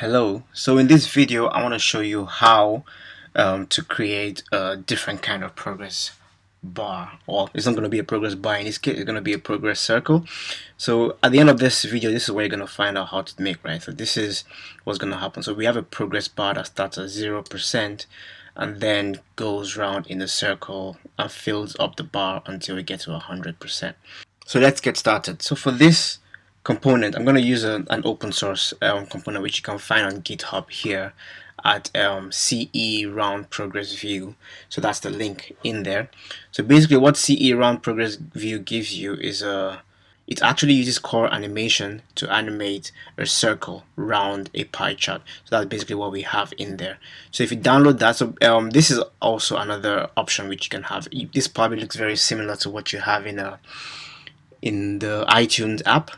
Hello, so in this video I want to show you how um, to create a different kind of progress bar. Or it's not going to be a progress bar in this case it's going to be a progress circle. So at the end of this video this is where you're going to find out how to make right? So this is what's going to happen. So we have a progress bar that starts at zero percent and then goes round in a circle and fills up the bar until we get to a hundred percent. So let's get started. So for this component. I'm going to use a, an open source um, component which you can find on GitHub here at um, CE round progress view. So that's the link in there. So basically what CE round progress view gives you is a it actually uses core animation to animate a circle round a pie chart. So that's basically what we have in there. So if you download that, so um, this is also another option which you can have. This probably looks very similar to what you have in a in the iTunes app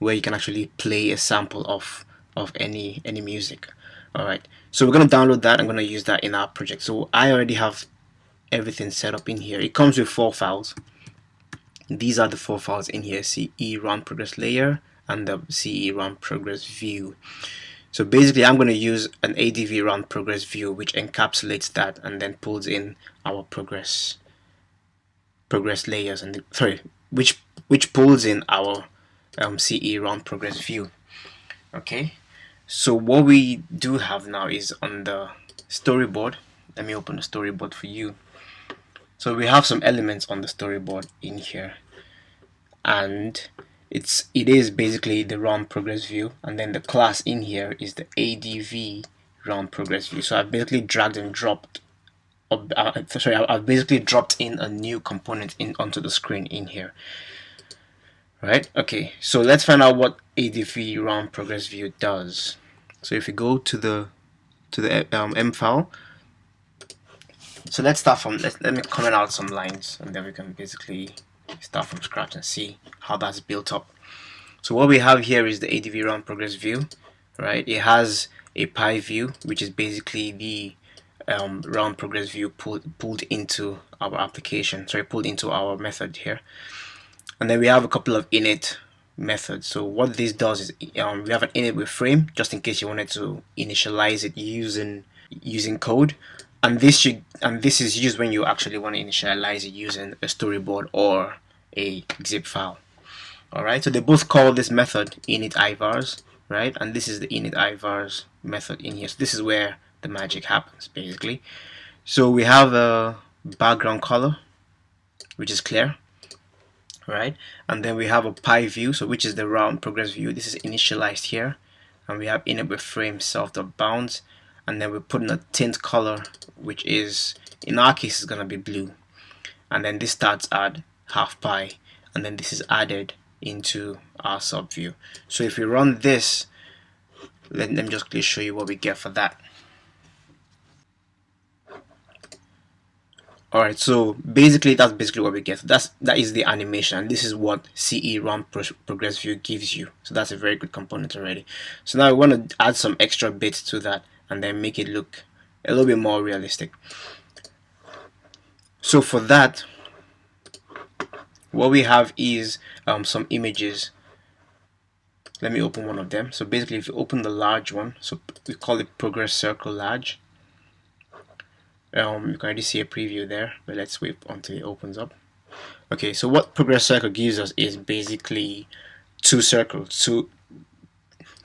where you can actually play a sample of of any any music. All right so we're going to download that. I'm going to use that in our project. So i already have everything set up in here. It comes with four files. These are the four files in here. Ce round progress layer and the ce round progress view. So basically I'm going to use an ADV round progress view which encapsulates that and then pulls in our progress progress layers and the, sorry which which pulls in our um, CE round progress view. Okay? So what we do have now is on the storyboard. Let me open the storyboard for you. So we have some elements on the storyboard in here. And it's it is basically the round progress view. And then the class in here is the ADV round progress view. So I've basically dragged and dropped uh, sorry I've basically dropped in a new component in onto the screen in here right? Okay so let's find out what ADV round progress view does. So if you go to the to the um, M file so let's start from let let me comment out some lines and then we can basically start from scratch and see how that's built up. So what we have here is the ADV round progress view right? It has a pie view which is basically the um, round progress view pulled pulled into our application sorry pulled into our method here and then we have a couple of init methods. So what this does is um, we have an init with frame just in case you wanted to initialize it using using code. And this should and this is used when you actually want to initialize it using a storyboard or a xib file. Alright so they both call this method init ivars right? And this is the init ivars method in here. So this is where the magic happens basically. So we have a background color which is clear right? And then we have a pie view. So which is the round progress view? This is initialized here. And we have init with frame self dot bounds. And then we put in a tint color which is in our case is gonna be blue. And then this starts at half pi and then this is added into our sub view. So if we run this let, let me just quickly show you what we get for that Alright, so basically that's basically what we get. That's that is the animation. And this is what CE Round Pro Progress View gives you. So that's a very good component already. So now I want to add some extra bits to that and then make it look a little bit more realistic. So for that, what we have is um, some images. Let me open one of them. So basically, if you open the large one, so we call it Progress Circle Large um, you can already see a preview there but let's wait until it opens up. Okay so what progress circle gives us is basically two circles two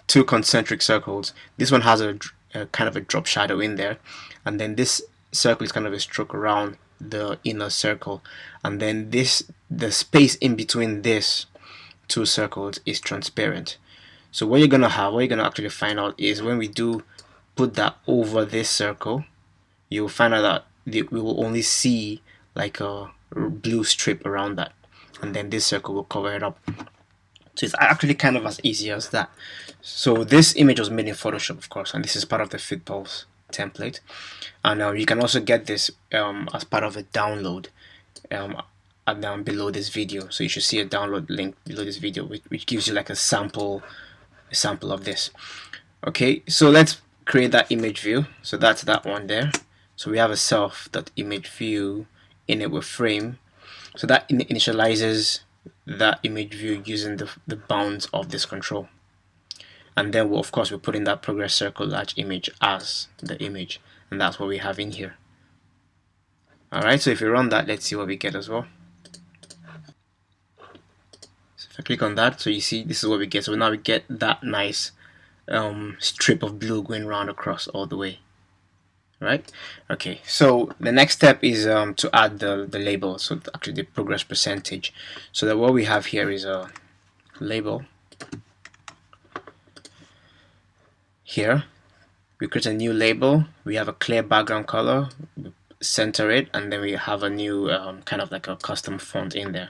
two concentric circles. This one has a, a kind of a drop shadow in there and then this circle is kind of a stroke around the inner circle and then this the space in between this two circles is transparent. So what you're gonna have what you're gonna actually find out is when we do put that over this circle you'll find out that we will only see like a blue strip around that and then this circle will cover it up. So it's actually kind of as easy as that. So this image was made in Photoshop of course and this is part of the FitPulse template. And uh, you can also get this um, as part of a download um, down below this video. So you should see a download link below this video which, which gives you like a sample a sample of this. Okay so let's create that image view. So that's that one there so we have a self that image view init with frame. So that initializes that image view using the, the bounds of this control. and then we'll, of course we'll put in that progress circle large image as the image. And that's what we have in here. Alright so if we run that let's see what we get as well. So if I click on that so you see this is what we get. So now we get that nice um, strip of blue going round across all the way right? Okay so the next step is um, to add the, the label so actually the progress percentage. So that what we have here is a label. Here we create a new label. We have a clear background color center it and then we have a new um, kind of like a custom font in there.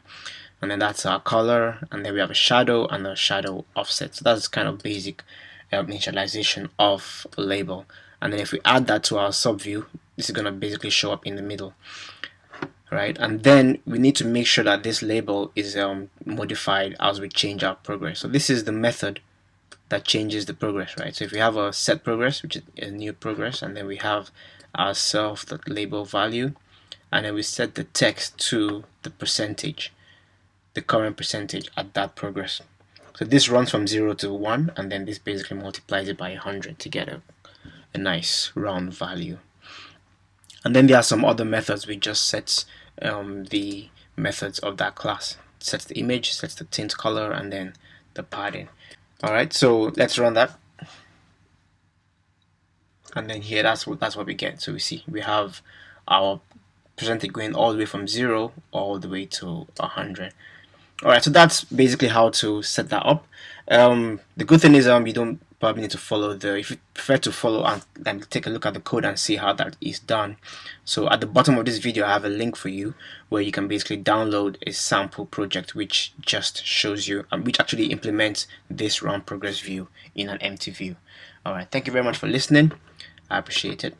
And then that's our color and then we have a shadow and a shadow offset. So that's kind of basic um, initialization of a label and then if we add that to our sub view this is going to basically show up in the middle right? And then we need to make sure that this label is um, modified as we change our progress. So this is the method that changes the progress right? So if we have a set progress which is a new progress and then we have our self that label value and then we set the text to the percentage the current percentage at that progress. So this runs from 0 to 1 and then this basically multiplies it by 100 to get a, a nice round value. And then there are some other methods. We just set um, the methods of that class. Sets the image sets the tint color and then the padding. Alright so let's run that. And then here that's what that's what we get. So we see we have our percentage going all the way from 0 all the way to 100 alright so that's basically how to set that up. Um, the good thing is um, you don't probably need to follow the if you prefer to follow and then take a look at the code and see how that is done. So at the bottom of this video I have a link for you where you can basically download a sample project which just shows you um, which actually implements this round progress view in an empty view. Alright thank you very much for listening. I appreciate it